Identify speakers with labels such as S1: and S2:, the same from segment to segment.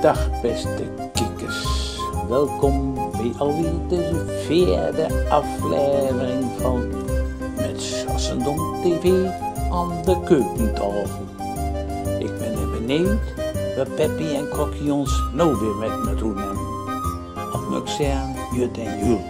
S1: Dag beste kikkers, welkom bij alweer de vierde aflevering van Met Sassendom TV aan de keukentafel. Ik ben er benieuwd wat Peppy en Kokkie ons nou weer met me doen hebben. Ik zeggen, Jut en Jul.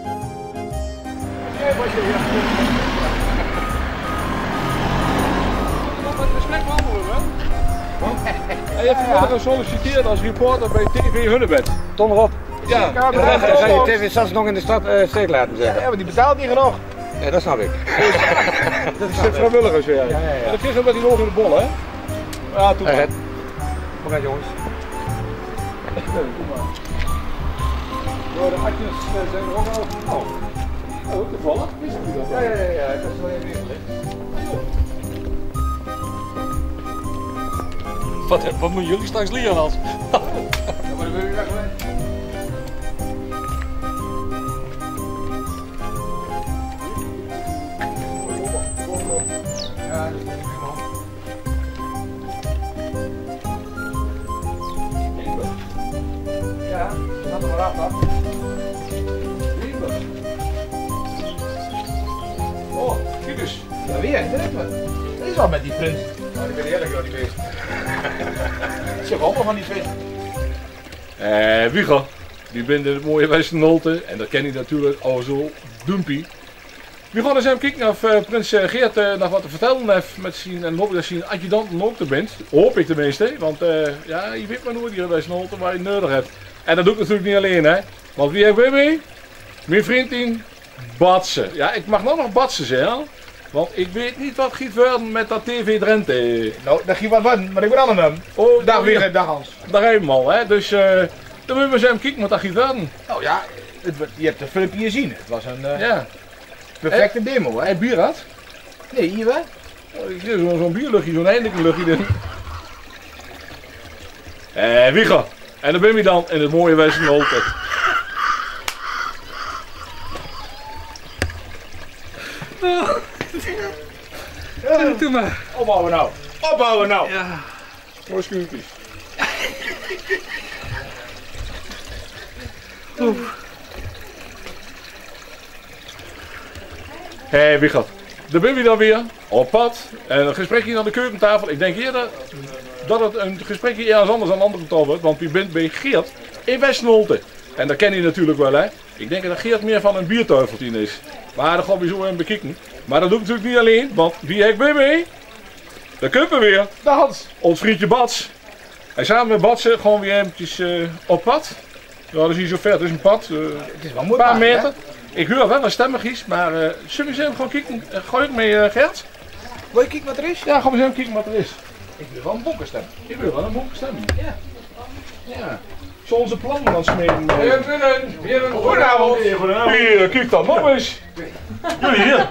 S2: Hij heeft vanmorgen gesolliciteerd als reporter bij TV Hunnebed. Tom erop. Ja,
S3: Ja,
S2: ja,
S3: ga je TV Sas nog in de stad uh, steek laten zeggen?
S2: ja, maar die betaalt niet genoeg.
S3: Ja, dat snap ik.
S2: Dat is vrijwilligers weer. Ja,
S3: ja, ja.
S2: Dat kreeg met die ogen in de bol, hè? Ja, toen maar.
S3: Red. Kom maar jongens.
S2: Door de atjes eh, zijn er ook al. Oh, oh toevallig. Wist u dat?
S3: Ja, ja, ja, ja. Ik heb zo even
S4: Wat, wat moeten jullie straks leren
S3: maar dan je zijn. Ja, dat is. Ja, er maar af dan.
S2: Oh, kijk eens.
S5: Ja, weer, dat is. Dat is wel met die prins.
S3: Nou, ik ben eerlijk door die beest.
S5: Zeg wel van die vis.
S2: Eh, Wieger. Die bent in het mooie Westenholte. En dat ken je natuurlijk al zo dumpie. We gaan eens even kijken of eh, prins eh, Geert eh, nog wat te vertellen heeft met zijn, en hoop ik dat zijn adjudant ook er bent. Hoop ik tenminste, want ja, je weet maar nooit hier in Westenholte waar je nodig hebt. En dat doe ik natuurlijk niet alleen hè. Want wie heeft weer mee? Mijn vriendin Batsen. Ja, ik mag nou nog Batsen zeggen. Want ik weet niet wat gaat worden met dat TV Drenthe.
S5: Nou, dat ging wat worden, maar ik ben aan hem.
S2: Oh,
S5: Dag weer, dag Hans.
S2: Daar hebben we hem al, hè. Dus eh dan moeten we eens even kijken wat dat gaat worden.
S5: Nou ja, het, je hebt de filmpje gezien. Het was een eh,
S2: Ja.
S5: perfecte demo, hè?
S2: Bier had.
S5: Nee, hier wel.
S2: Oh, Ik kreeg zo'n zo'n bierluchtje, zo'n eindelijke luchtje erin. Eh, Wieger. En dan ben je dan in het mooie
S4: Doe maar.
S5: Opbouwen nou. Opbouwen nou.
S4: Ja.
S2: Mooi schuurtjes. Hé, hey, Wieger. Daar ben je dan weer. Op pad. En een gesprekje aan de keukentafel. Ik denk eerder dat het een gesprekje ergens anders aan de andere kant wordt. Want u bent bij Geert in Westenholte. En dat ken je natuurlijk wel, hè. Ik denk dat Geert meer van een bierteufeltje is. Maar dat gaan we zo even bekijken. Maar dat doe ik natuurlijk niet alleen. Want wie heb ik mee? Daar kunnen we weer.
S5: Dag Hans.
S2: Ons vriendje Bats. En samen met Batsen gewoon weer eventjes eh, op pad. Ja, dat is niet zo ver, het is een pad. eh,
S5: Het is wel
S2: een
S5: mooi.
S2: paar
S5: paard, hè?
S2: meter. Ik hoor wel wat stemmigjes, maar eh zullen we eens gewoon kijken? Uh, gooi ik mee, eh, Gert?
S5: Wil je kijken wat er is?
S2: Ja, gaan we eens even kijken wat er is.
S5: Ik wil wel een bonkenstem.
S2: Ik wil wel een stemmen.
S5: Ja.
S2: Ja. Zo onze plannen aan het smeden.
S3: Weer binnen. Weer een
S5: Goedenavond.
S2: Hier, kijk dan nog eens. Jullie hier.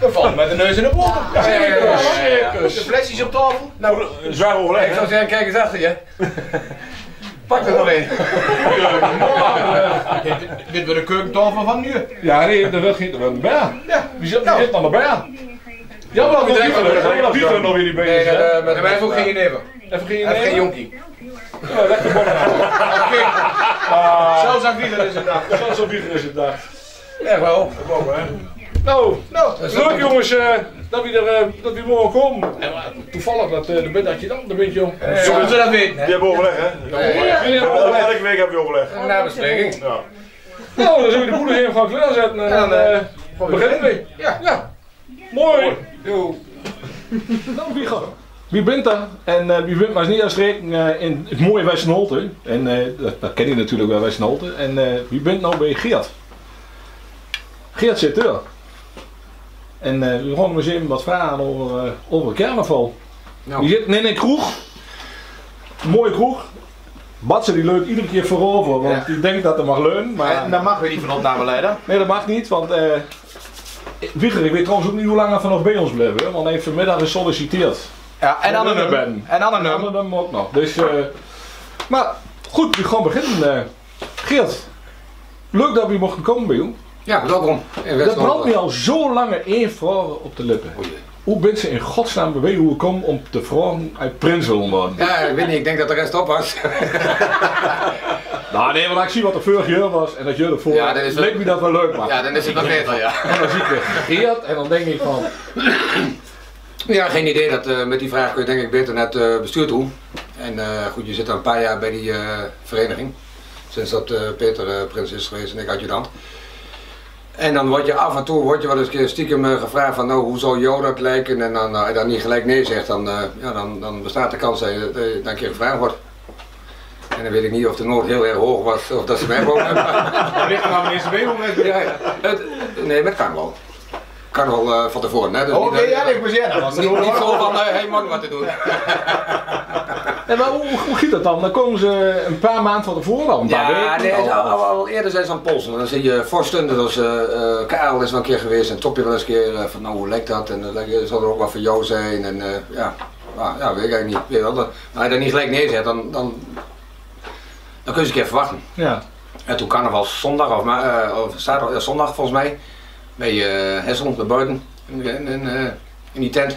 S5: We vallen met de neus in de boter.
S3: Ja, ja, ja, ja, ja.
S5: De flesjes op tafel.
S2: Nou, zwaar
S3: Ik
S2: overleg.
S3: zou zeggen, kijk eens achter je. Pak er nog een.
S5: Dit, wordt de keukentafel van nu.
S2: Ja, nee, dat wil geen, een.
S5: Ja.
S2: Wie zit, wie
S5: Nou.
S2: zit dan erbij? Ja,
S3: denkt dat er-
S2: Wie er nog weer niet
S3: Nee,
S2: bezig
S3: met
S5: En wij hebben ook geen neven.
S2: Even geen
S3: Hij heeft geen jonkie.
S2: Ja, lekker bonnen.
S5: Zelfs aan wie is het dag.
S2: Zoals op ieder is het dag.
S3: Echt wel.
S2: Nou,
S5: Nou,
S2: leuk jongens eh, dat we er eh, dat we morgen komen. En, eh, toevallig dat de bent dat je dan, de bent jong.
S5: zullen ze dat weten, hè?
S6: Je hebt overleg, hè? Elke week heb je overleg.
S3: Een nabespreking.
S6: Ja.
S2: Nou, dan zullen we de boel even gaan klaarzetten en dan eh, beginnen we.
S5: Ja.
S2: Ja, mooi.
S3: Doe.
S2: Nou, wie gaat? Wie bent daar? En eh, wie bent maar eens niet als reken eh, in het mooie Westenholte. En eh, dat, dat ken je natuurlijk wel Westenholte. En eh, wie bent nou bij Geert? Geert zit er. En eh, we gaan hem eens even wat vragen over, eh, over carnaval.
S3: Nou.
S2: Die zit in een kroeg. Een mooie kroeg. Batse die leunt iedere keer voorover, want
S3: Ja.
S2: die denkt dat hij mag leunen. Maar
S5: En dat mag weer niet van opnameleider.
S2: nee, dat mag niet, want... Wieger, ik weet trouwens ook niet hoe lang hij vanaf bij ons blijft, hè, want hij heeft vanmiddag gesolliciteerd.
S5: Ja, en nummer.
S2: ben.
S5: En
S2: En
S5: nummer.
S2: ook nog. Dus, eh, maar goed, we gaan beginnen. eh. Geert, leuk dat we mochten komen bij jou.
S3: Ja, welkom.
S2: Dat brandt me al zo lange één vraag op de lippen.
S3: Oei.
S2: hoe bent ze in godsnaam bewezen hoe kom om te vragen uit worden?
S3: Ja, ik weet niet, ik denk dat de rest op was.
S2: Nou nee, want ik zie wat er vorig jaar was en dat jullie voor,
S3: Ja, dat is wel-
S2: leek me dat wel leuk man.
S3: Ja, dan is het wat beter, ja.
S2: En dan zie ik weer gereerd en dan denk ik van,
S3: Ja, geen idee. Dat, eh, met die vraag kun je denk ik beter naar het eh, bestuur toe. En eh, goed, je zit al een paar jaar bij die eh, vereniging. Sinds dat eh, Peter eh, prins is geweest en ik adjudant. En dan word je af en toe word je wel eens stiekem eh, gevraagd van nou, hoe zou jou dat lijken? En dan, eh, als je dan niet gelijk nee zegt, dan, eh, ja, dan, dan bestaat de kans dat je, dat je dan een keer gevraagd wordt. En dan weet ik niet of de nood heel erg hoog was of dat ze mij wonen.
S5: Dat ligt ineens mee hoe met
S3: ja, ja. Het, nee, met carnaval. Carnaval eh, van tevoren, hè? Dus
S5: Oh, oké,
S3: eh,
S5: ja, ik moest zeggen. Dat
S3: niet, niet zo van, hé hey, man, wat te doen.
S2: en maar hoe, hoe giet dat dan? Dan komen ze een paar maanden van tevoren al, een paar
S3: Ja, nee,
S2: al-
S3: al, eerder zijn ze aan het polsen. Dan zie je vorsten, dat was, eh eh, Karel is wel een keer geweest en Topje wel eens een keer eh, van nou hoe lijkt dat en dan lijkt- zal er ook wat voor jou zijn en eh, ja, nou, ja, weet ik eigenlijk niet. Weet wel, dat- maar als je dan niet gelijk nee zegt, dan, dan, dan kun je eens een keer verwachten.
S2: Ja.
S3: En toen carnaval zondag of, ma- eh, of zaterdag, ja, zondag volgens mij, bij uh, Hessel, naar buiten, in, in, in, eh, in die tent.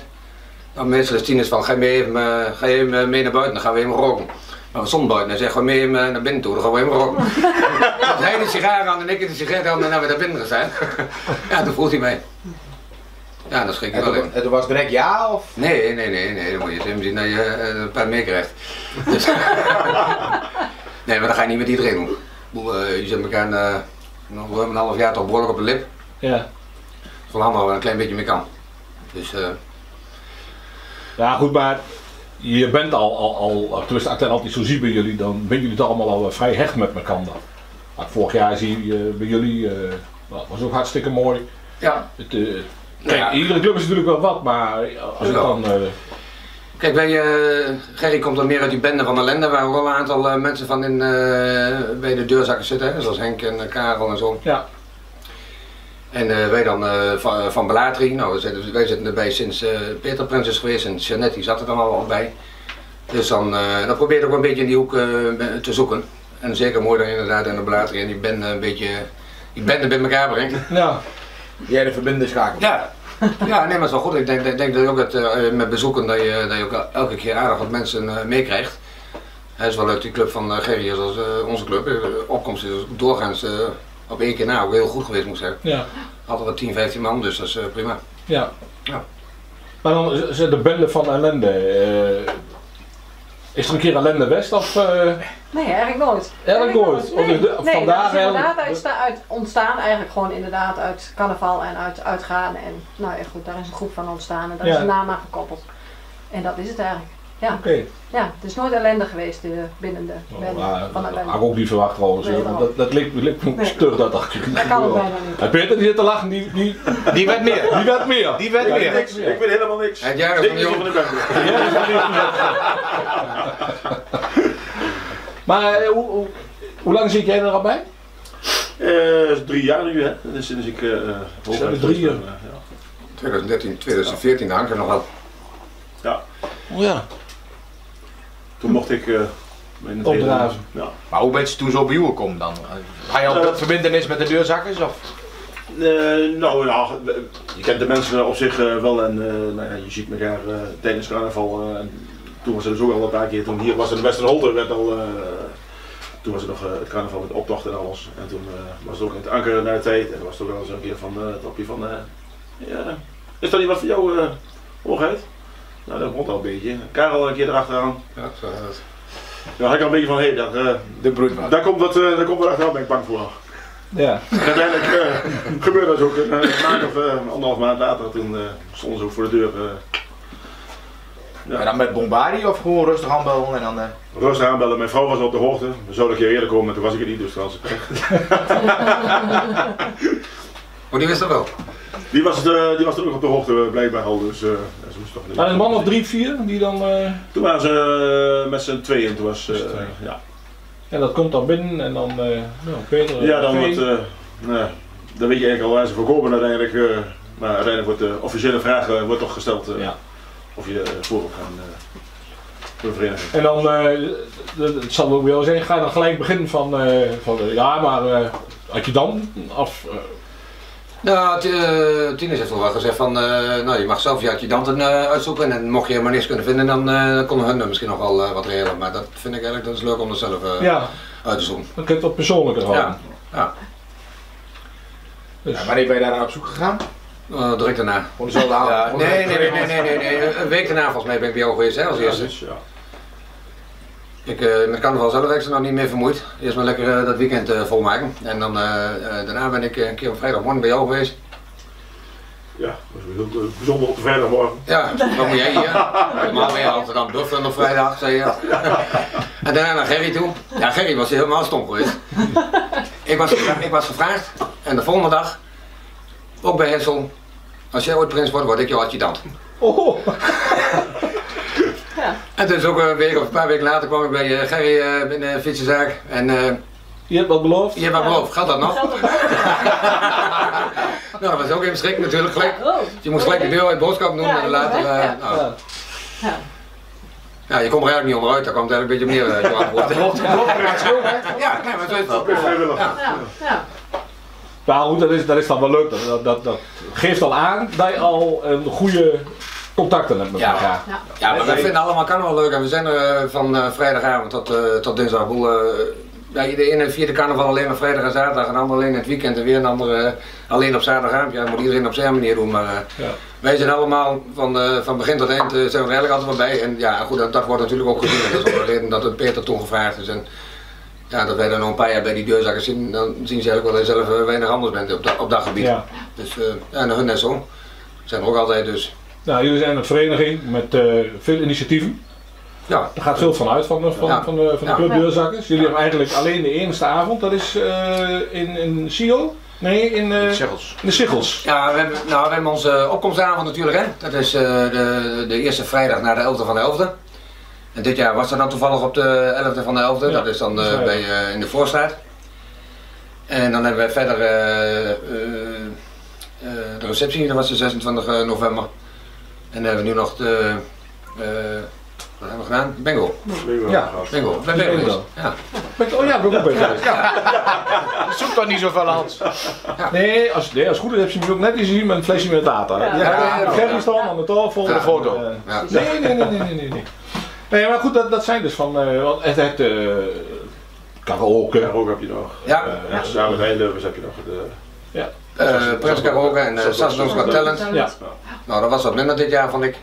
S3: Dan meestal is tien is van, ga je, mee, even, eh, ga je even mee naar buiten, dan gaan we even roken. Maar we stonden buiten en zeggen we mee even naar binnen toe, dan gaan we even roken. Dus hij de sigaar aan en ik de sigaret aan en dan hebben we naar binnen gezet. ja, toen vroeg hij mij. Ja, dat schrik ik wel in.
S5: toen was het direct ja of?
S3: Nee, nee, nee, nee, dan moet je eens zien dat je een paar meekrijgt. Dus, nee, maar dat ga je niet met iedereen doen. Eh, Je zit elkaar eh, nog ruim een half jaar toch behoorlijk op de lip.
S2: Ja.
S3: Van wel een klein beetje mee kan. Dus eh,
S2: ja, goed, maar je bent al, al, al tenminste als ik altijd zo zie bij jullie, dan ben jullie toch allemaal al eh, vrij hecht met elkaar dan. Maar vorig jaar zie je bij jullie, eh, dat was ook hartstikke mooi.
S3: ja.
S2: Het, eh, kijk,
S3: Ja.
S2: iedere club is natuurlijk wel wat, maar als ik dan...
S3: Kijk, wij, eh, Gerry komt dan meer uit die bende van ellende waar ook al een aantal eh, mensen van in, eh, bij de deurzakken zitten. Hè? Zoals Henk en Karel en zo.
S2: ja,
S3: En eh, wij dan eh, van, van Belatri, nou, wij zitten, wij zitten erbij sinds eh, Peter Prins is geweest en Jeannette die zat er dan al bij. Dus dan, eh dan probeer ik ook een beetje in die hoek te zoeken. En zeker mooi dan inderdaad in de Belatri en die bende een beetje, die bende bij elkaar brengt.
S2: ja,
S5: Jij de verbinding schakelt.
S3: Ja. Ja, nee, maar het is wel goed. Ik denk, denk dat je ook het, eh, met bezoeken dat je, dat je ook elke keer aardig wat mensen eh, meekrijgt. Hij is wel leuk, die club van eh, Gerry is als eh, onze club. De opkomst is doorgaans eh, op één keer na ook heel goed geweest, moet ik zeggen.
S2: ja,
S3: Altijd wat 10, 15 man, dus dat is prima.
S2: ja.
S3: Ja.
S2: Maar dan is het de bende van ellende. Is er een keer ellende West of... eh,
S7: Nee, eigenlijk nooit.
S2: Eigenlijk nooit?
S7: Nee,
S2: is de-
S7: nee
S2: vandaag
S7: dat is inderdaad uit, uit ontstaan, eigenlijk gewoon inderdaad uit carnaval en uit uitgaan. En nou ja goed, daar is een groep van ontstaan en daar
S2: Ja.
S7: is een naam aan gekoppeld. En dat is het eigenlijk. Ja,
S2: Oké.
S7: ja het is nooit ellende geweest eh, binnen de
S2: Maar,
S7: van
S2: dat
S7: ellende.
S2: had ik ook niet verwacht trouwens.
S7: Nee,
S2: want dat, dat leek, leek me
S7: Nee.
S2: stug dat dacht ik.
S7: Dat kan ook bijna niet.
S2: En Peter die zit te lachen, die, die,
S5: Die werd meer.
S2: die werd meer.
S5: Die werd
S2: Ja,
S5: meer.
S6: Niks, ik weet helemaal niks.
S3: Het jaar van jong.
S2: Ja, dat Maar eh, hoe, hoe, hoe lang zit jij er al bij?
S6: Eh, is drie jaar nu, hè? Dat is sinds ik. eh uh,
S2: hebben drie jaar.
S3: 2013, 2014, daar hangt er nog wel.
S2: Oh ja.
S6: Toen mocht ik. eh in het
S2: Opdraven.
S6: hele- Ja.
S5: Maar hoe ben je toen zo bij jou gekomen dan? Ga je al dat verbindenis met de deurzakkers? Of?
S6: Eh, nou ja, je kent de mensen op zich wel en eh, nou ja, je ziet elkaar eh tijdens carnaval. en toen was er dus ook al een paar keer, toen hier was er in Westerholte, werd al, eh, toen was er nog het carnaval met optocht en alles. En toen eh, was het ook in het anker naar de tijd en er was toch wel eens een keer van eh, het topje van, eh, ja, is dat niet wat voor jou, hoogheid? Nou, dat komt al een beetje. Karel een keer erachteraan.
S3: Ja, zo is het.
S6: Dan had ik al een beetje van, hé, hey, daar, eh,
S5: De broedmaat.
S6: daar komt wat, eh, daar komt wat achteraan, ben ik bang voor.
S2: Ja.
S6: En uiteindelijk eh, gebeurde dat ook. Een eh, maand of eh, anderhalf maand later, toen eh, stonden ze ook voor de deur. eh
S5: En dan met Bombardi of gewoon rustig aanbellen en dan... eh,
S6: rustig aanbellen. Mijn vrouw was op de hoogte. We zouden een keer eerder komen, toen was ik het niet, dus trouwens.
S3: Maar die wist dat wel.
S6: Die was, eh, die was er ook op de hoogte, eh, blijkbaar al. Dus eh, ze moest toch niet.
S2: Maar een man of drie, vier die dan... eh,
S6: Toen waren ze eh, met z'n tweeën. Toen was, eh, ja.
S2: ja, dat komt dan binnen en dan... eh nou, Peter...
S6: ja, dan wordt, eh, nou, ja, dan weet je eigenlijk al waar ze voor komen uiteindelijk. eh, maar uiteindelijk wordt de officiële vraag wordt toch gesteld eh,
S2: Ja.
S6: of je voor wil gaan eh, voor de vereniging.
S2: En dan, eh, het zal ook wel zeggen, ga je dan gelijk beginnen van, eh, van ja, maar eh, had je dan, of, eh,
S3: Nou, eh, Tinus heeft wel wat gezegd van, eh, nou je mag zelf je adjudanten eh uitzoeken en mocht je maar niks kunnen vinden, dan eh konden hun er misschien nog wel wat regelen. Maar dat vind ik eigenlijk, dat is leuk om dat zelf eh,
S2: Ja,
S3: uit te zoeken.
S2: dan kun je het wat persoonlijker houden.
S3: Ja, ja.
S2: Dus,
S5: Ja, wanneer ben je daar aan op zoek gegaan?
S3: Eh, direct daarna.
S5: Gewoon dezelfde avond?
S3: Nee, nee, nee, nee, nee, nee, nee, een week daarna volgens mij ben ik bij jou geweest hè, als
S6: Ja,
S3: eerste.
S6: dus, ja.
S3: Ik, eh, met carnaval zelf ben ik er nog niet meer vermoeid. Eerst maar lekker eh, dat weekend eh, volmaken. En dan, eh, eh, daarna ben ik eh, een keer op vrijdagmorgen bij jou geweest.
S6: Ja, dat heel eh, bijzonder op de vrijdagmorgen.
S3: Ja, dan moet jij hier. Normaal ben je Amsterdam Duffelen op vrijdag, zei je. En daarna naar Gerry toe. Ja, Gerry was helemaal stom geweest. Ik was, ik was gevraagd en de volgende dag, ook bij Hessel, als jij ooit prins wordt, word ik jouw adjudant.
S2: oh,
S3: En dus ook een week of een paar weken later kwam ik bij eh, Gerry eh, in de fietsenzaak. En eh,
S2: je hebt wat beloofd?
S3: je hebt wat beloofd, gaat dat nog?
S7: Dat?
S3: Nou, dat was ook even schrik natuurlijk gelijk.
S7: Oh.
S3: Je moest gelijk de deur uit boodschap doen
S7: Ja,
S3: en later. eh, nou,
S2: Ja.
S3: Je komt er eigenlijk niet onderuit, daar komt het eigenlijk een beetje neer, eh, je antwoord. Ja, nee, maar zo is het. Ja.
S7: Ja.
S2: Maar goed, dat is, dat is dan wel leuk. Dat, dat, dat, dat geeft al aan dat je al een goede contacten hebt met
S3: Ja.
S2: elkaar.
S3: Ja, maar wij vinden allemaal carnaval leuk en we zijn er eh, van eh, vrijdagavond tot, eh, tot dinsdag. Eh, ja, de ene vierde carnaval alleen maar vrijdag en zaterdag en de ander alleen het weekend en weer een ander eh, alleen op zaterdagavond. Ja, dat moet iedereen op zijn manier doen, maar eh,
S2: Ja.
S3: wij zijn allemaal van, eh, van begin tot eind eh, zijn we er eigenlijk altijd wel bij. En ja, goed, dat, dat wordt natuurlijk ook gezien. En dat is ook de reden dat het Peter toen gevraagd is. En, ja, dat wij dan nog een paar jaar bij die deurzakken zien, dan zien ze eigenlijk wel dat je zelf weinig anders bent op, dat- op dat gebied.
S2: Ja.
S3: Dus eh, ja, en hun net zo. Zijn er ook altijd dus.
S2: Nou, jullie zijn een vereniging met eh, veel initiatieven.
S3: Ja,
S2: Er gaat veel van uit van de, van,
S3: Ja.
S2: van de, van de
S3: Ja.
S2: Club Deurzakkers. Jullie hebben eigenlijk alleen de eerste avond, dat is eh, in, in Sio? Nee, in, eh,
S5: Zegels.
S2: in de Siggels.
S3: Ja, we hebben, nou, we hebben onze opkomstavond natuurlijk, hè. Dat is eh, de, de eerste vrijdag na de 11e van de 11e. En dit jaar was dat dan toevallig op de 11e van de 11e,
S2: Ja,
S3: dat is dan eh, bij, eh, in de Voorstraat. En dan hebben we verder eh, eh, eh, de receptie, dat was de 26 november. En dan hebben we nu nog de, eh, wat hebben we gedaan? Bingo.
S2: Ja.
S3: Bij Bingo.
S2: Bingo.
S3: Ja.
S2: Oh ja, ben ik ook bij geweest.
S5: Zoek toch niet zoveel Hans.
S2: Nee, als, nee, als het goed is heb je hem ook net gezien met een flesje met water.
S7: Ja.
S2: Ja,
S3: Ja,
S2: ja, staan aan de tafel.
S3: Voor de
S5: foto.
S2: Eh,
S3: Ja.
S2: Nee, nee, nee, nee, nee, nee, nee. Nee, maar goed, dat, dat zijn dus van eh, want het, het eh, karaoke.
S6: Ja, ook heb je nog.
S3: Ja.
S6: Eh, ja. Samen met heb je nog de...
S3: Eh Prins en uh, Sassendoms Got Talent.
S2: Ja.
S3: Nou, dat was wat minder dit jaar, vond ik.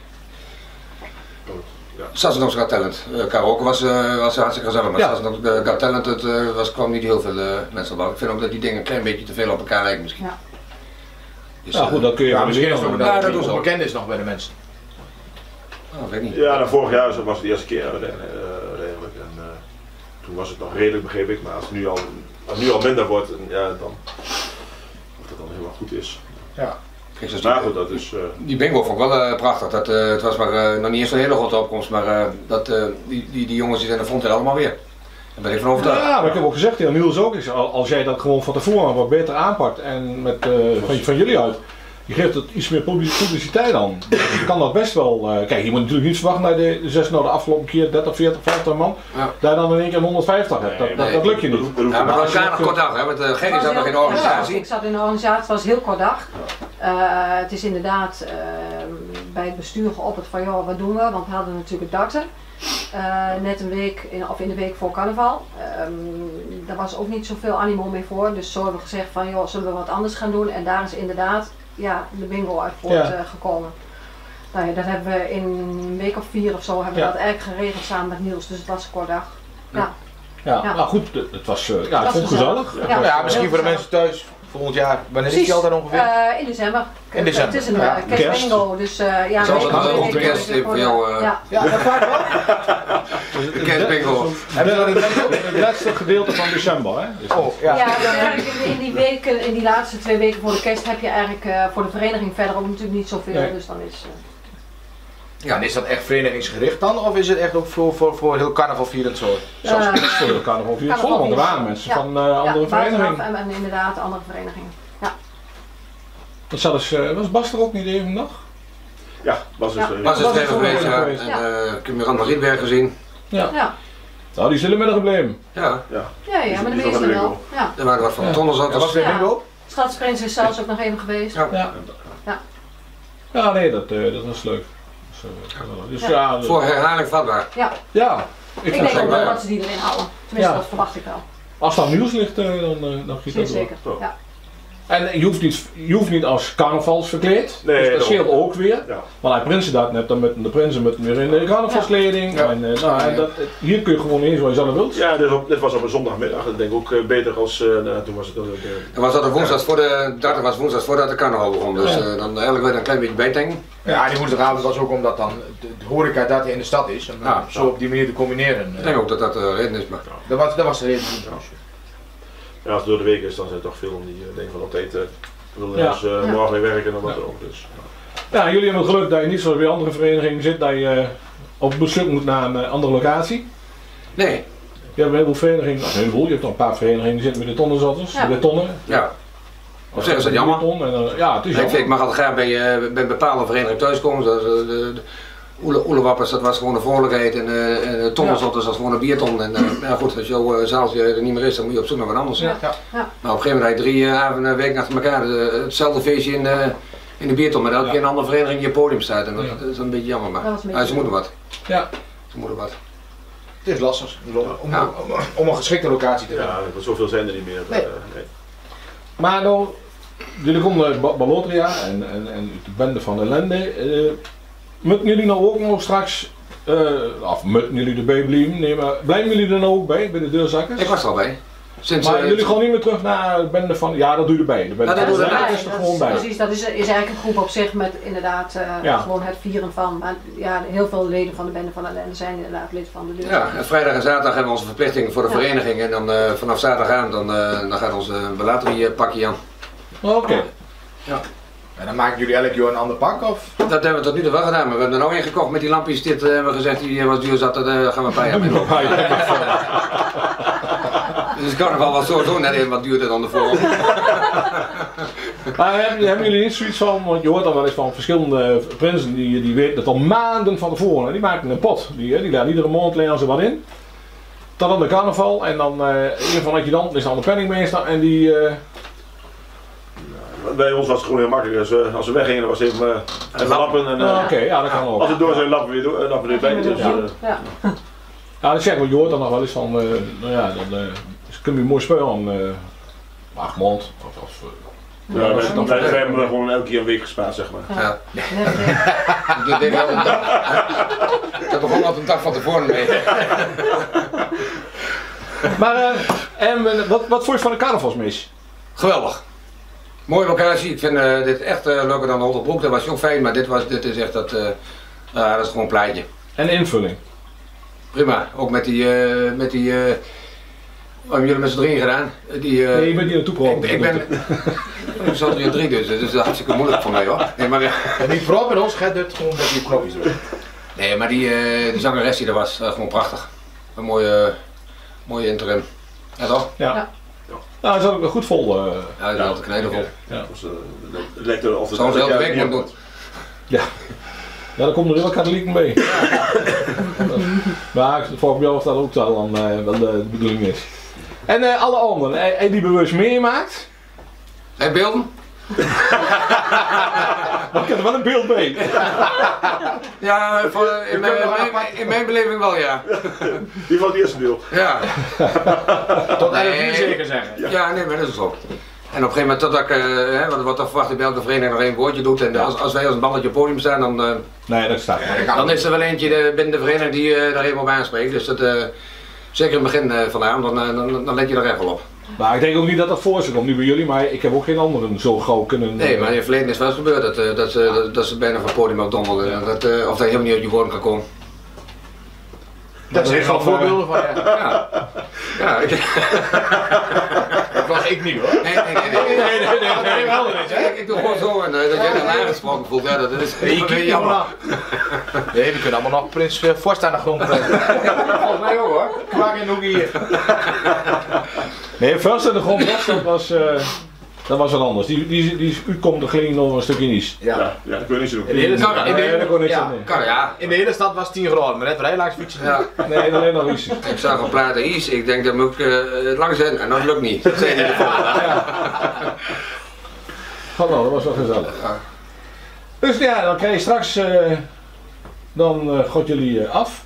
S6: Ja.
S3: Sassendoms Got Talent. Uh, karaoke was, uh, was hartstikke gezellig, maar
S2: Ja.
S3: Uh, Got Talent, het was, kwam niet heel veel mensen op. Ik vind ook dat die dingen een klein beetje te veel op elkaar lijken misschien.
S7: Ja.
S3: Dus,
S2: Ja, goed, dat kun je
S5: Ja, misschien is
S3: Ja,
S5: dat
S3: ook.
S5: bekend is nog bij de mensen.
S3: Oh, weet ik niet.
S6: Ja, nou, vorig jaar was het de eerste keer uiteindelijk. eh, uiteindelijk. En, eh, toen was het nog redelijk, begreep ik. Maar als het nu al, als het nu al minder wordt, en, ja, dan... Of dat dan helemaal goed is.
S3: Kijk, zoals
S6: Maar
S3: die,
S6: goed, dat is... eh,
S3: die bingo vond ik wel eh, prachtig. Dat, eh, het was maar eh, nog niet eens een hele grote opkomst, maar eh, dat, eh, die, die, die jongens die zijn er vond allemaal weer. Daar ben ik van overtuigd.
S2: Ja, maar ik heb ook gezegd, ja, Niels ook, als jij dat gewoon van tevoren wat beter aanpakt en met, eh, van, van jullie uit, je geeft het iets meer publi- publiciteit aan, dan kan dat best wel. eh, kijk, je moet natuurlijk niet verwachten dat je de zes nou de afgelopen keer 30, 40, 50 man,
S3: Ja.
S2: daar dan in één keer 150 hebt. Dat, dat,
S3: nee.
S2: dat lukt je niet.
S3: Ja, maar dat was aardig kort dag, hè, want uh, Gerry zat nog in de
S7: Ja,
S3: organisatie.
S7: ik zat in de organisatie, het was heel kort dag. Eh, het is inderdaad eh, bij het bestuur geopperd van joh, wat doen we? Want we hadden natuurlijk darten. Eh, net een week, in, of in de week voor carnaval. Ehm, daar was ook niet zoveel animo meer voor. Dus zo hebben we gezegd van joh, zullen we wat anders gaan doen? En daar is inderdaad ja, de bingo uit
S2: Ja.
S7: voortgekomen. gekomen. Nou ja, dat hebben we in een week of vier of zo hebben we
S2: Ja.
S7: dat eigenlijk geregeld samen met Niels. Dus het was een kort dag. Ja.
S2: Ja,
S7: Ja.
S2: nou goed, het- was, eh, ja,
S7: Was
S2: het gezellig.
S7: Ja.
S5: Ja, misschien voor de
S7: gezellig.
S5: mensen thuis volgend jaar. Wanneer is die altijd ongeveer?
S7: Eh, in december.
S5: In december.
S7: Het is een
S5: Ja,
S7: eh, kerstbingo, dus eh ja.
S3: Zoals
S7: een
S3: de kerst voor jou, eh,
S7: Ja.
S2: Dat vaak wel.
S3: Kerstbingo.
S2: We het, het laatste gedeelte van december, hè? Dus-
S5: Oh,
S7: Ja, dus in, die weken, in die laatste twee weken voor de kerst heb je eigenlijk eh, voor de vereniging verder ook natuurlijk niet zoveel.
S2: Nee.
S7: Dus dan is.
S5: Ja, en is dat echt verenigingsgericht dan? Of is het echt ook voor, voor, voor heel carnaval vierend zo?
S2: Zelfs
S7: eh,
S2: niet voor de carnaval vier
S7: Carnaval
S2: vol, want er waren mensen
S7: Ja.
S2: van eh, andere
S7: ja,
S2: verenigingen.
S7: En, en inderdaad andere verenigingen.
S2: Dat zelfs, eh, was Bas er ook niet even nog?
S6: Ja, was dus...
S7: Ja.
S3: Was het
S2: Was het
S3: even
S2: ook
S3: geweest, ja.
S2: geweest?
S3: En
S7: Ja.
S3: eh, ik heb Miranda Rietberg gezien.
S2: Ja.
S7: Ja,
S2: Nou, die zullen met een gebleven.
S3: Ja,
S7: ja, ja, maar de
S6: is
S7: meeste wel. Ja.
S3: er waren wat van
S2: Ja.
S3: de
S5: Ja, was
S3: Tondelzatters.
S5: weer
S7: Ja.
S5: bingo?
S7: Stadsprins is zelfs ook nog even geweest.
S3: Ja.
S2: Ja.
S7: Ja.
S2: Ja, nee, dat, eh, dat was leuk. Dus, dus
S7: Ja.
S2: ja,
S3: Voor herhaling vatbaar.
S7: Ja,
S2: ja, ik
S7: denk ook
S2: wel.
S7: dat ze die erin houden. Tenminste,
S2: Ja.
S7: dat verwacht ik wel.
S2: Als dat nieuws ligt, eh, dan, eh, dan giet dat door.
S7: zeker. Ja.
S2: En je hoeft niet, je hoeft niet als carnavalsverkleed.
S6: Nee,
S2: dus dat scheelt ook weer.
S6: Ja.
S2: Maar hij prinsen dat net, dan met de prinsen met weer in de carnavalskleding.
S3: Ja.
S2: En, eh, nou, en dat, hier kun je gewoon heen zoals je zelf wilt.
S6: Ja, dit, op- dit was op een zondagmiddag. Dat denk ik ook eh, beter als. eh, nou, toen was het ook.
S3: Dan was dat een woensdag voor de, dat was woensdag voordat de carnaval begon. Dus
S2: Ja.
S3: eh, dan elke week een klein beetje bijtanken.
S5: Ja, die woensdagavond was ook omdat dan de, de horeca dat in de stad is. Om
S3: Ja.
S5: zo op die manier te combineren.
S3: Ik denk ook dat dat de reden is. Maar
S5: Dat was, dat was de reden.
S6: Ja, als het door de week is, dan zijn er toch veel die eh, denken van altijd. eh willen
S2: Ja.
S6: dus, eh,
S7: Ja.
S6: morgen weer werken en wat ook. Dus.
S2: Ja, jullie hebben het geluk dat je niet zoals bij andere verenigingen zit, dat je eh, op bezoek moet naar een andere locatie.
S3: nee,
S2: Je hebt een heleboel verenigingen, of een heleboel, je hebt nog een paar verenigingen die zitten met de tonnenzatters,
S7: Ja.
S2: de tonnen.
S3: ja. Op zich is dat jammer.
S2: Ton, en, ja, het is
S3: Ik, vind, ik
S2: jammer.
S3: mag altijd graag bij, eh, bij bepaalde verenigingen thuiskomen. De, Oele, Oelewappers, dat was gewoon een vrolijkheid. En uh, en was gewoon een bierton. En eh, ja goed, als jouw uh, zaaltje er niet meer is, dan moet je op zoek naar wat anders.
S7: Ja.
S5: Ja.
S3: Maar op een gegeven moment had je drie uh, avonden, een week achter elkaar hetzelfde feestje in, uh, in de bierton. Maar elke keer een andere vereniging die op het podium staat. En dat,
S2: Ja.
S3: dat is een beetje jammer. Maar ja,
S7: beetje
S3: ze moeten wat.
S2: Ja.
S3: Ze moeten wat.
S5: Het is lastig om,
S3: Ja.
S5: om, om een geschikte locatie te
S6: Ja,
S5: vinden.
S6: want zoveel zijn er niet meer.
S5: Nee.
S6: nee.
S2: Maar nou, jullie komen uit Ba- Balotria en, en, en de bende van ellende. Moeten jullie nou ook nog straks, eh of moeten jullie erbij blijven? Nee, maar blijven jullie er nou ook bij, bij de deurzakkers?
S3: Ik was er al bij. Sinds,
S2: maar
S3: eh,
S2: jullie gaan niet meer terug naar de bende van, ja dat doe je erbij. De bende
S3: Ja, dat
S2: van is er gewoon bij.
S7: Precies, dat is, is eigenlijk een groep op zich met inderdaad eh,
S2: Ja.
S7: gewoon het vieren van. Maar ja, heel veel leden van de bende van ellende zijn inderdaad lid van de deur.
S3: Ja, en vrijdag en zaterdag hebben we onze verplichting voor de
S7: Ja.
S3: vereniging. En dan eh, vanaf zaterdagavond dan, eh, dan gaat onze belateri pakje aan.
S2: Oké.
S5: En dan maken jullie elk jaar een ander pak of?
S3: Dat hebben we tot nu toe wel gedaan, maar we hebben er nou één gekocht met die lampjes. Dit eh, hebben we gezegd, die eh, was duur zat, daar eh, gaan we jaar mee. Dus het carnaval was sowieso net even wat duurder dan de vorige.
S2: Maar hebben, hebben jullie niet zoiets van, want je hoort dan wel eens van verschillende prinsen die, die weten het al maanden van tevoren. Die maken een pot. Die, hè, die laten iedere maand lenen ze wat in. Tot aan de carnaval en dan eh een van adjudanten is dan de penningmeester en die... eh,
S6: Bij ons was het gewoon heel makkelijk. Als we, als we weggingen, dan was het even, uh, even lappen. En, eh,
S2: Oké, ja dat kan ook.
S6: Als het door zijn, lappen we weer, door, eh, lappen we weer bij. Dus,
S7: Ja. Ja.
S2: Ja, dat zeg maar, je hoort dan nog wel eens van, eh, nou ja, dan eh, kun je mooi spelen. eh acht maand. Of, of,
S6: ja,
S2: dat
S6: wij,
S2: dan
S6: wij,
S2: voor-
S6: wij hebben er gewoon elke keer een week gespaard, zeg maar.
S3: Ja. Dat, deed wel een dag. dat begon al een dag van tevoren mee.
S2: Maar, eh, en wat, wat vond je van de carnavalsmis?
S3: Geweldig. Mooie locatie. Ik vind eh, dit echt eh, leuker dan Holterbroek. Dat was ook fijn, maar dit, was, dit is echt dat, eh, ja, dat is gewoon een plaatje.
S2: En de invulling.
S3: Prima. Ook met die, eh, met die, eh, wat hebben jullie met z'n drieën gedaan? Die, eh,
S2: Nee, je bent hier naartoe gekomen.
S3: ik, ik ben, ik zat er in drie dus, dus dat is hartstikke moeilijk voor mij hoor. Nee, maar,
S5: En niet vooral bij ons, gaat het gewoon met die knopjes erin.
S3: nee, maar die, eh, die zangeres die er was, gewoon prachtig. Een mooie, mooie interim. Ja toch?
S2: Ja. Nou, dat is ook goed vol. eh.
S3: Ja, dat is altijd knedevol.
S6: Dus, eh, het lijkt er of het
S3: Zoals ze elke
S6: ja, ja.
S2: Ja, daar komt er heel katholieken mee. maar me af of dat ook wel, dan, eh, wel de, de bedoeling is. En eh, alle anderen, eh, eh, die bewust meemaakt,
S3: En beelden?
S2: maar ik heb er wel een beeld bij.
S3: Ja, voor, in, mijn, in, mijn, in mijn beleving wel ja.
S6: Die van het eerste deel.
S3: Ja,
S5: Tot
S3: Nee.
S5: 11 uur zeker zeggen.
S3: ja nee, maar dat is zo. En op een gegeven moment, totdat ik, eh, hè, wat, wat dan verwacht ik bij elke vereniging nog één woordje doet. En als, als wij als een balletje op het podium staan, dan, eh,
S2: Nee, dat staat.
S3: dan is er wel eentje eh, binnen de vereniging die eh, daar even op aanspreekt. Dus dat, eh, zeker in het begin uh, van de avond, dan, dan, dan let je er echt wel op.
S2: Maar ik denk ook niet dat dat voor zich komt nu bij jullie, maar ik heb ook geen anderen zo gauw kunnen.
S3: Nee, maar in het verleden is wel eens gebeurd dat, eh, dat, ze, dat, dat ze bijna van het podium op Dat, eh, of dat helemaal niet uit je woorden kan komen.
S5: Daar zijn wel voorbeelden van, ja.
S3: Ja,
S5: Dat was ik niet hoor.
S3: nee, nee, nee, nee, nee.
S2: nee, nee?
S3: Ik doe gewoon zo en eh, dat jij dan aangesproken voelt, ja, dat is
S5: Nee,
S3: dat jammer.
S5: Nee, we kunnen allemaal nog Prins uh, Forst aan de grond brengen.
S3: Volgens mij ook hoor.
S5: Kwak en ook hier.
S2: Nee, first in de grond was, dat was, eh, wat anders. Die, die, die, u komt er gelijk nog een stukje nies.
S5: Ja.
S6: Ja, ja, dat kun je niet zo doen.
S5: In de hele stad, in de,
S2: kon
S5: ja.
S3: Kan ja.
S5: in de hele stad was het 10 graden, maar net vrij langs fietsen.
S3: ja.
S2: Nee, alleen nog iets.
S3: Ik zag een plaat is, ik denk dat moet ik uh, lang zijn en dat lukt niet. Dat zei hij de volgende dag.
S2: Gaat wel, dat was wel gezellig. Dus ja, dan krijg je straks, eh, dan eh god jullie eh, af.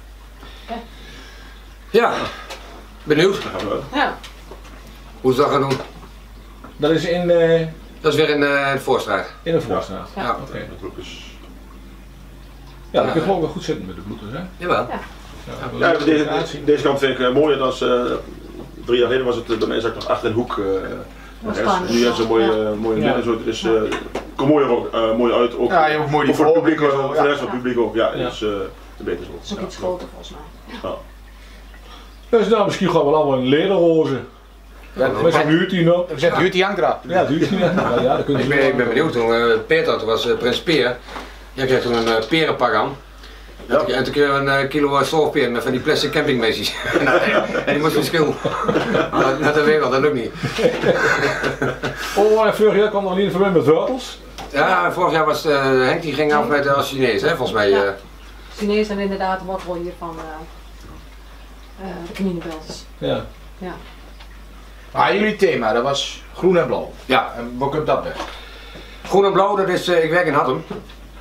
S3: Ja, benieuwd.
S6: Dan gaan we.
S7: Ja.
S3: Hoe is dat gaan doen?
S2: Dat is in, eh
S3: Dat is weer in eh de Voorstraat.
S2: in de Voorstraat.
S3: Ja.
S2: Oké. Ja, dan kun je gewoon wel goed zitten met de bloeders, hè?
S3: Jawel.
S6: Ja, deze, deze kant vind ik eh, mooier dan eh, drie jaar geleden was het bij mij zat nog achter een hoek. eh, nu is het een mooie,
S7: ja.
S6: mooie
S2: Ja.
S6: midden zo. Het is, eh, komt mooier, ook, eh, mooi uit. Ook,
S8: Ja, je mooi die
S6: voor het publiek, ook, voor de
S8: ja.
S6: rest van het publiek ook. Ja,
S2: Ja.
S6: dus eh de beter zo.
S7: Dat is ook
S6: Ja.
S7: iets groter volgens mij.
S2: Dus nou, misschien gaan we allemaal in lederrozen.
S8: Ja,
S2: zo'n huurtien nog.
S8: We zetten huurt die hangt eraf.
S2: Ja. Ja, ja, kunnen
S3: Ik ben, ik ben benieuwd. Toen eh, Peter, toen was eh, Prins Peer. Jij kreeg toen een eh, perenpak aan. En toen- En toen kreeg je een kilo stoofpeer met van die plastic campingmeisjes. en die moest dat, dat weet ik wel, dat lukt niet.
S2: Oh, en vorig jaar kwam er niet in met wortels.
S3: Ja, vorig jaar was eh, Henk die ging af met de als Chinees, hè, volgens mij.
S7: Ja.
S3: eh.
S7: Chinees zijn inderdaad de wortel hier van eh eh de kniebenbeltjes.
S2: Ja.
S8: Maar jullie thema, dat was groen en blauw.
S3: ja,
S8: En waar komt dat weg?
S3: groen en blauw, dat is, eh, ik werk in Hattem.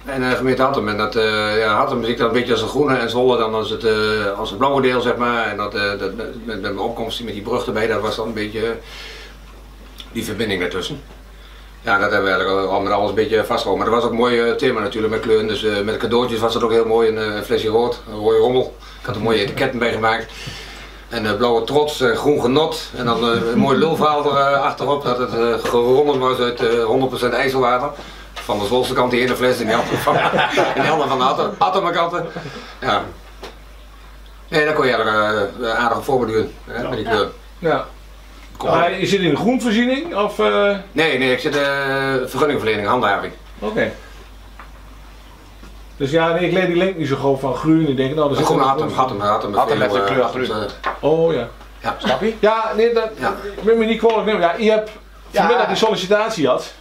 S3: En uh, gemeente Hattem. En dat, eh ja, Hattem zie ik dan een beetje als een groene en Zwolle dan als het, eh, als het blauwe deel, zeg maar. En dat, eh, dat met, met mijn opkomst met die brug erbij, dat was dan een beetje eh, die verbinding daartussen. Ja, dat hebben we eigenlijk al- al met alles een beetje vastgehouden. Maar dat was ook een mooi eh, thema natuurlijk met kleuren. Dus eh, met de cadeautjes was dat ook heel mooi. Een eh, flesje rood, een rode rommel. Ik had er mooie etiketten bij gemaakt. En blauwe trots, eh, groen genot. En dan eh, een mooi lulverhaal er, eh, achterop dat het geronnen was uit eh 100% ijzelwater. Van de Zwolse kant die ene fles en die andere van, en die andere van de Atomenkanten. Ja. Nee, daar kon je eigenlijk eh, aardig voorbeduren hè, met die kleur.
S2: ja. Maar je zit in de groenvoorziening of...
S3: Nee, nee, ik zit eh vergunningverlening, handhaving.
S2: Oké. Dus ja, nee, ik leed die link niet zo groot van groen. Ik denk, nou, dat is
S3: Gewoon Atom, Atom, Atom.
S8: Atom met de kleur
S3: Atom,
S8: groen.
S3: eh,
S2: Oh ja.
S8: Snap je?
S2: Ja, nee, dat,
S3: Ja.
S2: ik ben me niet kwalijk nemen. Ja, je hebt
S8: Ja.
S2: vanmiddag die sollicitatie had.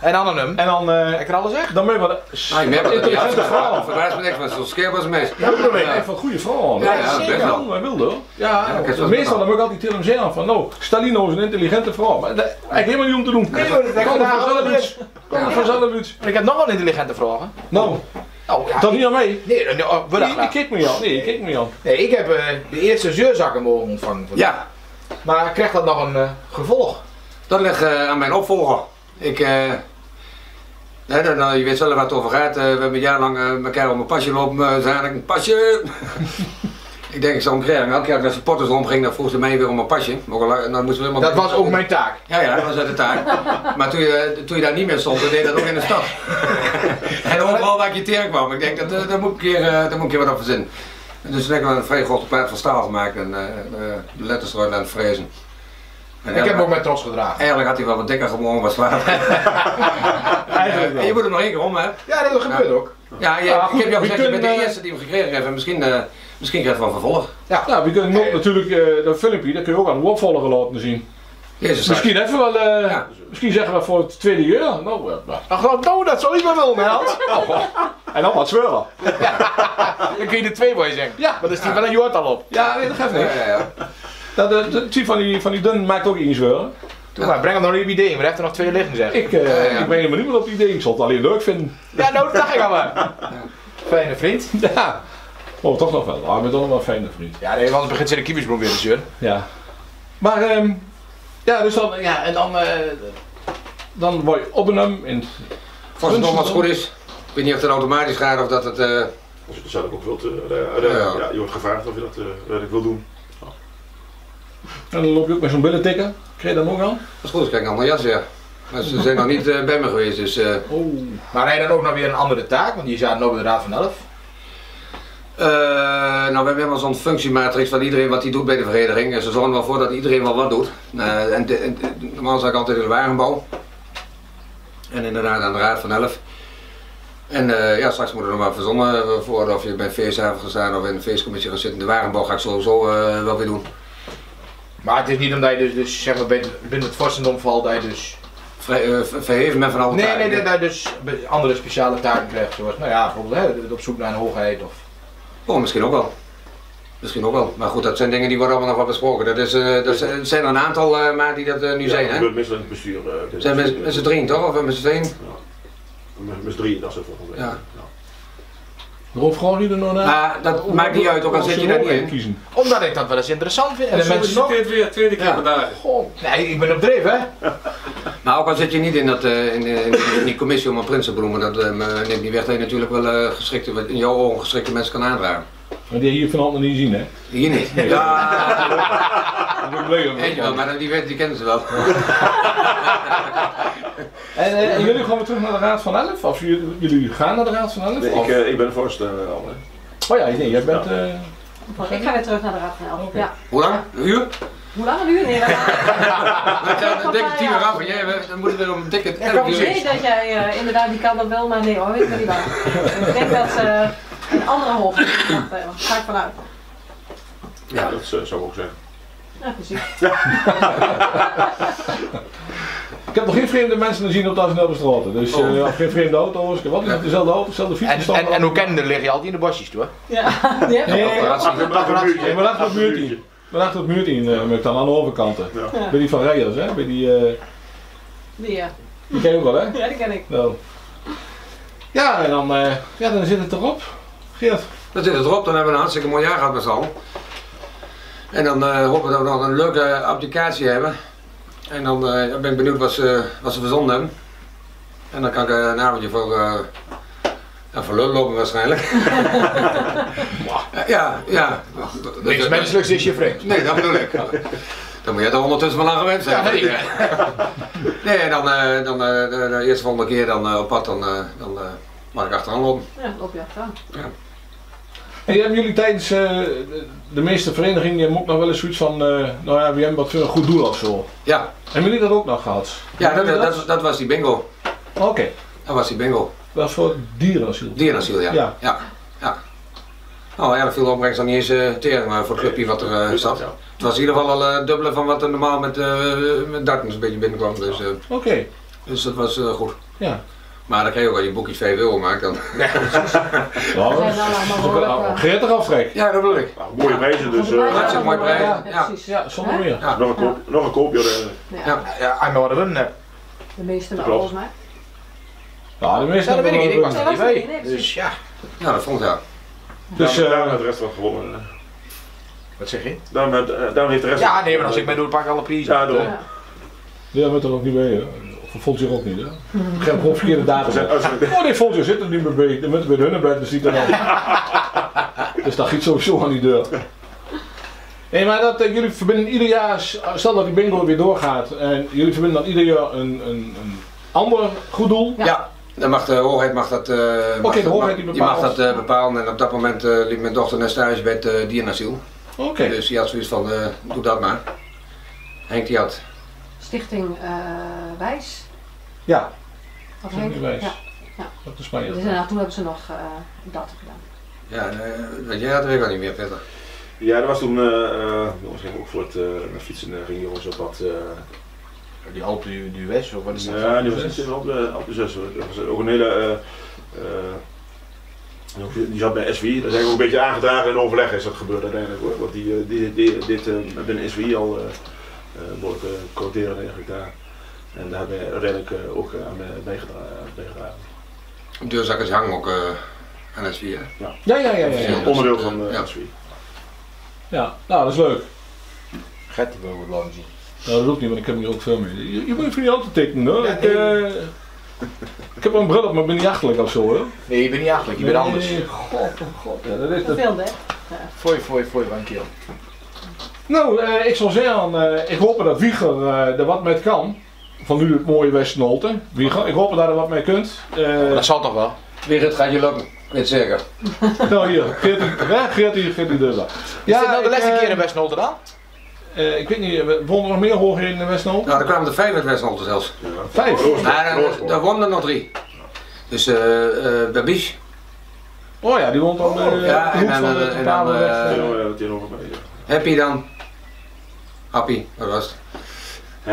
S8: En dan een hem.
S2: En dan, eh
S8: Heb ik er alles zeg?
S2: dan ben je wat
S3: Ah, ik merk dat
S2: intelligente
S3: ja,
S2: vrouw.
S3: Verbaast me niks, maar zo'n scherp als een mes.
S2: Ja, dat ben je van goede vrouw.
S3: Ja, ja, best wel.
S2: Wij wilden hoor. Ja,
S3: Ja, ik heb zo
S2: meestal dan heb ik altijd tegen hem zeggen van, nou, Stalino is een intelligente vrouw. Maar dat eigenlijk helemaal niet om te doen.
S8: Nee, dat heb ik
S2: Kom er
S8: vandaag
S2: vanzelf.
S8: Maar ik heb nog wel intelligente vragen.
S2: Nou,
S8: Oh, ja.
S2: dat niet aan mij.
S8: Nee, nee, oh,
S2: Nee, kijk me aan. Nee, ik kijk me aan.
S8: Nee, ik heb eh, de eerste zeurzakken mogen ontvangen.
S3: Ja,
S8: Maar krijgt dat nog een eh, gevolg?
S3: dat ligt eh, aan mijn opvolger. Ik, eh, hè, dan, je weet zelf waar het over gaat. Eh, we hebben jarenlang elkaar op een pasje lopen. Uh, eigenlijk een pasje. ik denk, ik zal hem krijgen. Elke keer als de supporters omging, dan vroeg ze mij weer om een pasje. Ook al, dan moesten we helemaal
S8: Dat was ook mijn taak.
S3: Ja, ja, dat was uit de taak. Maar toen je, toen je daar niet meer stond, dan deed dat ook in de stad. en overal waar ik je tegenkwam. Ik denk, dat, eh, daar moet ik keer, eh, daar moet ik een keer wat op verzinnen. En dus toen heb ik een vrij grote plaat van staal gemaakt en eh, de letters eruit laten frezen. En
S8: Ik heb hem ook met trots gedragen.
S3: Eigenlijk had hij wel wat dikker gewonnen.
S2: Eigenlijk
S3: En je moet hem nog één keer om, hè?
S8: Ja, dat gebeurt ook.
S3: Ja,
S2: goed,
S3: ik heb jou gezegd, je bent de eerste die hem gekregen heeft. En misschien, misschien krijgt hij wel vervolg.
S2: Nou, we kunnen ook natuurlijk eh, dat filmpje, dat kun je ook aan de opvolger laten zien.
S3: Jezus,
S2: Misschien even wel, eh,
S3: Ja.
S2: misschien zeggen we voor het tweede jaar. Nou, eh, nou.
S8: Ach, nou, nou, dat zou ik wel willen, Hans.
S2: En dan wat zweuren.
S8: Dan kun je er twee bij zeggen.
S2: Ja.
S8: Maar dan is die wel een jord al op.
S2: Ja, nee, dat geeft
S3: Ja,
S2: niet.
S3: ja, ja.
S2: Dat, de, de, van die, van die dun maakt ook iets zweuren.
S8: Doe maar, breng hem nog niet op idee. We hebben er nog twee liggen, zeg.
S2: Ik, eh,
S3: Ja, ja.
S2: ik breng hem niet meer op het idee. Ik zal het alleen leuk vinden.
S8: Ja, nou, dat dacht ik al maar. Fijne vriend.
S2: Ja. Oh, toch nog wel. Ah, ik ben toch nog wel een fijne vriend.
S8: Ja, nee, want begint ze de kiebisbroek weer.
S2: Ja. Maar, ehm ja, dus dan, ja, en dan, eh dan word je opgenomen in
S3: Als het nog wat goed is. Ik weet niet of het automatisch gaat of dat het... eh,
S6: Als je het zelf ook wilt, eh,
S3: Ja.
S6: ja, je wordt gevraagd of je dat eh, werkelijk wil doen.
S2: En dan loop je ook met zo'n billen tikken. Krijg je dat nog aan?
S3: Dat is goed, ik krijg een ander jas, ja. Maar ze zijn nog niet bij me geweest, dus... eh,
S2: Oh.
S8: Maar hij dan ook nog weer een andere taak, want je zat nog bij de Raad van Elf.
S3: Eh, nou, we hebben helemaal zo'n functiematrix van iedereen wat hij doet bij de vereniging. En ze zorgen wel voor dat iedereen wel wat doet. Eh, en, de- en de- normaal zat ik altijd in de wagenbouw. En inderdaad aan de Raad van Elf. En eh, ja, straks moet er nog maar verzonnen worden of je bij feesthaven gaat staan of in een feestcommissie gaat zitten. De wagenbouw ga ik sowieso wel weer doen.
S8: Maar het is niet omdat je dus, dus zeg maar, binnen het vorstendom valt, dat je dus...
S3: Verheven met van alle
S8: Nee,
S3: taken.
S8: nee, dat je dus andere speciale taken krijgt, zoals, nou ja, bijvoorbeeld hè, op zoek naar een hoogheid of...
S3: Oh, misschien ook wel. Misschien ook wel. Maar goed, dat zijn dingen die worden allemaal nog wel besproken. Dat, is, eh, dat zijn- er zijn er een aantal eh, maar die dat eh, nu
S6: Ja,
S3: zijn. Hè?
S6: meestal in het bestuur. eh,
S3: Zijn met, met z'n drieën toch? Of met z'n tweeën?
S6: Met met z'n drieën, dat is het volgens mij.
S3: Ja.
S2: Waarom vraag je er nog naar?
S3: Maar dat maakt niet uit, ook al zit je daar niet in.
S2: Kiezen.
S5: Omdat ik dat wel eens interessant vind. En de mensen.
S4: Solliciteert weer tweede keer
S3: Ja.
S4: vandaag.
S5: Nee, ik ben op dreef, hè?
S3: Maar ook al zit je niet in, dat, eh, in, in, in die commissie om een prins te benoemen, dat eh, neemt niet weg dat je natuurlijk wel eh, geschikte, wat in jouw ogen geschikte mensen kan aandragen.
S2: Maar die hier vanavond nog niet zien, hè?
S3: Hier niet. Ja,
S2: Dat ben ik blij om.
S3: weet je wel, maar die, weet- die kennen ze wel.
S2: En, eh, en jullie gaan weer terug naar de Raad van Elf? Of jullie, jullie gaan naar de Raad van Elf?
S6: Nee, ik, eh, ik ben de voorzitter al. hè.
S2: Oh ja, nee, jij bent... eh,
S7: Ik ga weer terug naar de Raad van Elf.
S2: Oké.
S7: Ja.
S3: Hoe lang? Een uur?
S7: Hoe lang een uur? Nee,
S3: We gaan een dikke tien uur af en jij, we- dan moeten we weer om een dikke elf
S7: Ik weet dat jij eh, inderdaad die kant op wil, maar nee hoor, weet ik niet waar. ik denk dat ze een andere hoofd hebben. Daar ga ik vanuit.
S6: Ja, dat eh, zou ik ook zeggen.
S7: Ja, precies.
S2: Ik heb nog geen vreemde mensen gezien op de Asnelbestraten. Dus
S3: Oh.
S2: eh, geen vreemde auto's. Ik heb wat is het? Dezelfde auto, dezelfde fiets.
S5: En, en, en hoe kennen lig je altijd in de bosjes, toch?
S7: Ja, die ik
S2: Nee,
S7: ook.
S2: nee,
S3: Paparazzi.
S6: Achter achter een muurtje.
S2: Nee, maar achter het muurtje. Maar achter het muurtje in, uh, dan aan de overkanten.
S6: Ja.
S7: Ja.
S2: Bij die van Rijders, hè? Bij die, eh
S7: Die, ja.
S2: die ken je ook wel, hè?
S7: ja, die ken ik.
S2: Nou. Ja, en dan, eh, ja, dan zit het erop. Geert.
S3: Dan zit het erop, dan hebben we een hartstikke mooi jaar gehad met z'n allen. En dan eh, hopen we dat we nog een leuke applicatie hebben. En dan eh, ben ik benieuwd wat ze, wat ze verzonnen hebben. En dan kan ik eh, een avondje voor, eh ja, voor lul lopen waarschijnlijk. ja, ja.
S5: Niks menselijks is je vreemd.
S3: Nee, dat bedoel ik. Dan moet je er ondertussen wel aan gewend zijn.
S5: Ja, nee.
S3: nee, en dan, eh, dan eh, de, de eerste volgende keer dan, eh, op pad, dan, eh, dan eh, mag ik achteraan lopen.
S7: Ja, loop je achteraan.
S2: En hebben jullie tijdens eh, de, de meeste verenigingen hebben ook nog wel eens zoiets van, eh, nou ja, we hebben wat voor een goed doel of zo.
S3: Ja,
S2: Hebben jullie dat ook nog gehad?
S3: ja dat, dat, dat was die bingo.
S2: Oké,
S3: Dat was die bingo.
S2: dat is voor dierenasiel.
S3: Dierenasiel, ja.
S2: Ja.
S3: ja. Ja. Nou ja, dat viel opbrengst dan niet eens eh tegen maar voor het clubje wat er eh, zat.
S6: Ja.
S3: Het was in ieder geval al eh, dubbele van wat er normaal met, eh met dartens een beetje binnenkwam. Dus, eh,
S2: Oké,
S3: dus dat was eh, goed.
S2: ja.
S3: Maar dan kreeg je ook al je boekjes 5 euro maakt dan.
S2: Nou,
S7: Dat zijn dan allemaal behoorlijk...
S2: Gretig aftrek.
S3: Ja, dat bedoel ik.
S6: Nou, mooie prijzen, dus
S7: voor de
S6: eh,
S7: prijs
S3: hartstikke mooi
S7: allemaal,
S3: prijs.
S7: Ja,
S3: Ja.
S7: precies.
S2: Ja, zonder meer.
S3: Ja.
S6: nog, een koop, nog een koopje.
S7: Ja,
S3: Ja.
S5: Ja, aan eh.
S7: De meeste wel,
S6: Klopt.
S7: volgens mij.
S2: Ja, de meeste
S5: Ja, dat weet ik niet. Ik was er niet bij. Dus ja,
S3: Ja, dat vond ik ja.
S2: Dus,
S6: daarom,
S2: eh,
S6: daarom heeft de rest wat gewonnen. eh.
S5: wat zeg je?
S6: Daarom, heeft- eh, daarom heeft de rest
S5: Ja, nee, maar als ik mee doe, pak ik alle prijzen.
S6: Ja, daarom.
S7: Ja.
S2: Ja, met er ook niet bij. hè. Of vond je ook niet, hè? Ik heb gewoon verkeerde data.
S6: Uitzending.
S2: Oh nee, vond je zit er niet meer bij. Dan moeten we bij hun bij, dus ziet er dan. dus dat giet sowieso aan die deur. Nee, maar dat, eh, jullie verbinden ieder jaar, stel dat die bingo weer doorgaat, en jullie verbinden dan ieder jaar een, een, een ander goed doel.
S3: Ja, dan mag de hoogheid mag dat, eh, mag
S2: Oké, de
S3: dat-
S2: hoogheid die
S3: mag- mag
S2: bepaalt.
S3: dat eh, bepalen. En op dat moment eh, liep mijn dochter net thuis bij het uh, dierenasiel.
S2: Oké.
S3: Dus die had zoiets van, eh, doe dat maar. Henk die had.
S7: Stichting eh, Wijs.
S2: Ja, dat
S7: heet
S2: niet wijs.
S7: Ja.
S2: Dat is mij.
S7: Dus inderdaad, toen hebben ze nog eh, dat gedaan.
S3: Ja, eh, weet jij dat weet ik al niet meer, Peter.
S6: Ja, dat was toen, jongens gingen ook voor het eh, fietsen, gingen jongens op wat.
S5: Die Alpe du, West, of wat is dat?
S6: ja, die was niet op de, op de zes. hoor. Dat was ook een hele. eh, eh, die zat bij SWI, dat is eigenlijk ook een beetje aangedragen in overleg is dat gebeurd uiteindelijk hoor. Want die, eh, die, die, dit binnen SWI al uh, behoorlijk uh, quoteren eigenlijk daar. En daar hebben we uiteindelijk eh, ook aan mee- meegedra- meegedragen.
S3: Deurzakkers hangen ook eh, aan het vier.
S2: Ja, ja, ja. ja,
S3: Ja.
S2: ja.
S6: Onderdeel van
S3: Ja.
S6: SWI.
S2: Ja, nou dat is leuk.
S5: Gert wil wat laten zien.
S2: Nou, dat ik niet, want ik heb hier ook veel mee. Je, je moet even niet altijd tekenen hoor.
S5: Ja,
S2: ik,
S5: nee.
S2: eh, ik heb wel een bril op, maar ik ben niet achterlijk of zo hoor.
S5: Nee, je bent niet achterlijk, je bent anders.
S2: Nee, God, oh god. Ja, dat is, dat...
S7: Vervelend, hè?
S5: Fooi, fooi, fooi, keer.
S2: Nou, eh, ik zal zeggen, eh, ik hoop dat Wieger eh, er wat mee kan. Van nu het mooie Westnolte. Wieger, ik hoop dat er wat mee kunt. Eh,
S5: Dat zal toch wel?
S3: Het gaat je lukken, weet zeker.
S2: nou hier, Geert, Geert, hier, Geert, die deur daar.
S5: Is dit nou de
S2: ik,
S5: laatste
S2: eh, eh, ik weet niet, eh, wonen er nog meer hoger in Westnolte?
S3: Nou, er kwamen er vijf uit Westholte zelfs.
S6: Ja.
S2: Vijf.
S3: Maar eh,
S6: Roosborg.
S3: daar woonden er nog drie. Dus eh uh, Babiche,
S2: Oh ja, die woont dan eh
S3: ja,
S2: op de hoek
S3: en dan,
S2: de
S3: eh, en dan, eh,
S2: eh.
S6: Ja.
S3: Happy dan. Happy, wat was het?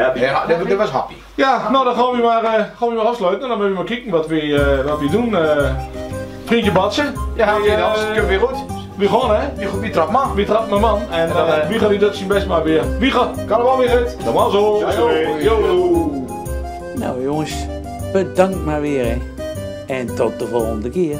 S6: Happy.
S5: Ja, dat, dat was happy.
S2: Ja, nou dan gaan we maar, eh, gaan we maar afsluiten. Dan moeten we maar kijken wat we, eh, wat we doen. eh vriendje Batsen.
S5: Ja,
S2: Hey, eh,
S5: is het weer goed.
S2: Wie gaan hè?
S5: Wie, wie trapt man?
S2: Wie trapt mijn man? En
S5: dan,
S2: eh, wie gaat die dat zijn best maar weer? Wie gaat? Kan er wel weer uit? Dat was zo. Yo.
S1: Nou jongens, bedankt maar weer hè. En tot de volgende keer.